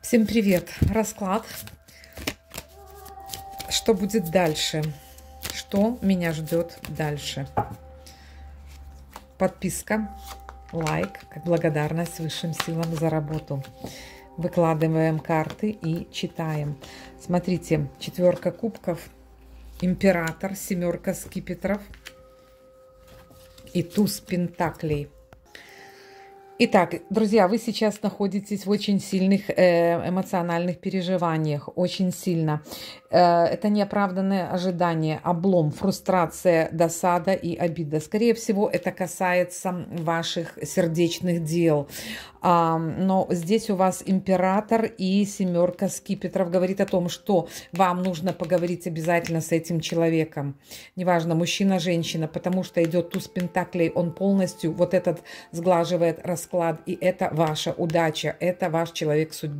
Всем привет! Расклад. Что будет дальше? Что меня ждет дальше? Подписка, лайк, благодарность высшим силам за работу. Выкладываем карты и читаем. Смотрите, четверка кубков, император, семерка скипетров и туз пентаклей – Итак, друзья, вы сейчас находитесь в очень сильных э, эмоциональных переживаниях, очень сильно. Э, это неоправданное ожидание, облом, фрустрация, досада и обида. Скорее всего, это касается ваших сердечных дел. Но здесь у вас император и семерка скипетров говорит о том, что вам нужно поговорить обязательно с этим человеком. Неважно, мужчина, женщина, потому что идет туз пентаклей, он полностью вот этот сглаживает расклад, и это ваша удача, это ваш человек судьбы.